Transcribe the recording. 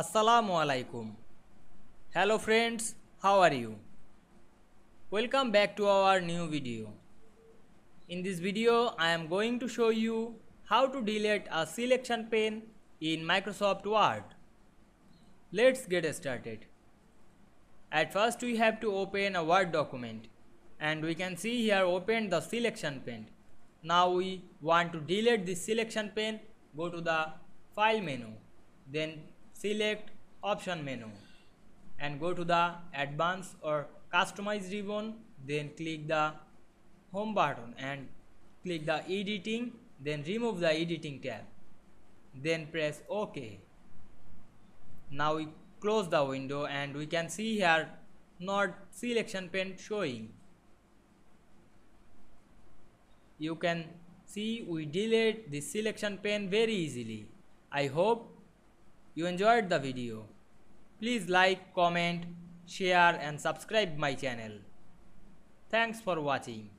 Assalamu alaikum. Hello friends, how are you? Welcome back to our new video. In this video, I am going to show you how to delete a selection pane in Microsoft Word. Let's get started. At first, we have to open a Word document and we can see here open the selection pane. Now we want to delete this selection pane, go to the file menu, then select option menu and go to the advanced or customize ribbon then click the home button and click the editing then remove the editing tab then press ok. Now we close the window and we can see here not selection pane showing. You can see we delete the selection pane very easily. I hope you enjoyed the video. Please like comment share and subscribe my channel. Thanks for watching